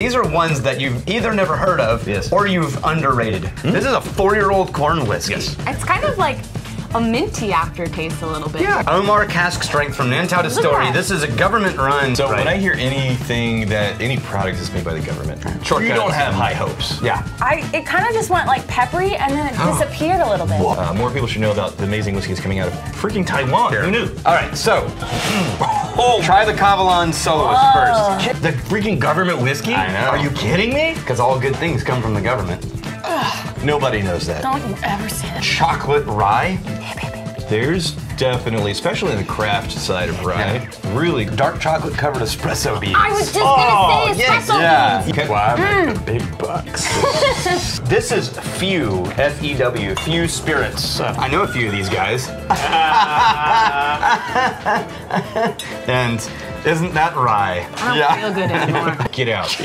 These are ones that you've either never heard of Yes. or you've underrated. This is a four-year-old corn whiskey. Yes. It's kind of like a minty aftertaste a little bit. Yeah. Omar Cask Strength from Nantou Distillery. This is a government-run. So Right. when I hear anything that any product is made by the government, Shortcut. you don't have high hopes. yeah. I it kind of just went like peppery and then it disappeared a little bit. Uh, more people should know about the amazing whiskeys coming out of freaking Taiwan. Who knew? All right, so try the Kavalan Soloist first, The freaking government whiskey? I know. Are you kidding me? because all good things come from the government. Nobody knows that. Don't you ever say that. Chocolate rye, There's definitely, especially in the craft side of rye, really dark chocolate covered espresso beans. I was just Oh, gonna say yes, espresso yeah. beans. Okay. Why I make the mm. big bucks? this is Few, F-E-W, Few Spirits. Uh, I know a few of these guys. and isn't that rye? I don't feel good anymore. get out.